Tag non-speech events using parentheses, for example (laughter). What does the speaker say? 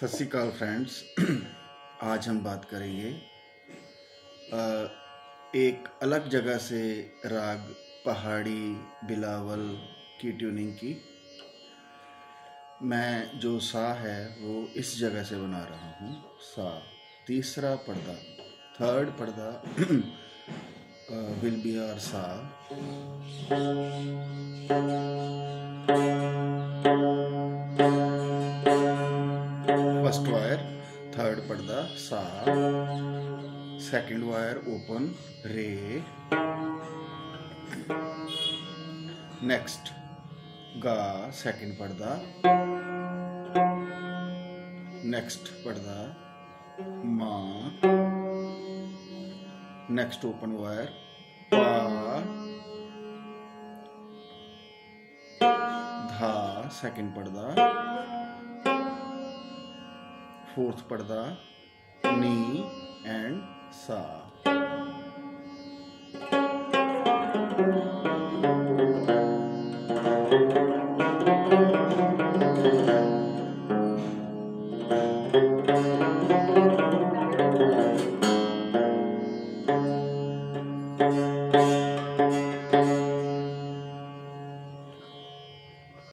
सत श्रीकाल फ्रेंड्स। (clears throat) आज हम बात करेंगे एक अलग जगह से राग, पहाड़ी, बिलावल की ट्यूनिंग की। मैं जो सा है, वो इस जगह से बना रहा हूँ। सा, तीसरा पर्दा, थर्ड पर्दा। (clears throat) विल बी आर सा। फ़र्स्ट वायर, थर्ड पर्दा सा सेकंड वायर ओपन, रे। नेक्स्ट, गा, सेकंड पर्दा। नेक्स्ट पर्दा, मा। नेक्स्ट ओपन वायर, पा। धा, सेकंड पर्दा। फोर्थ पर्दा नी एंड सा।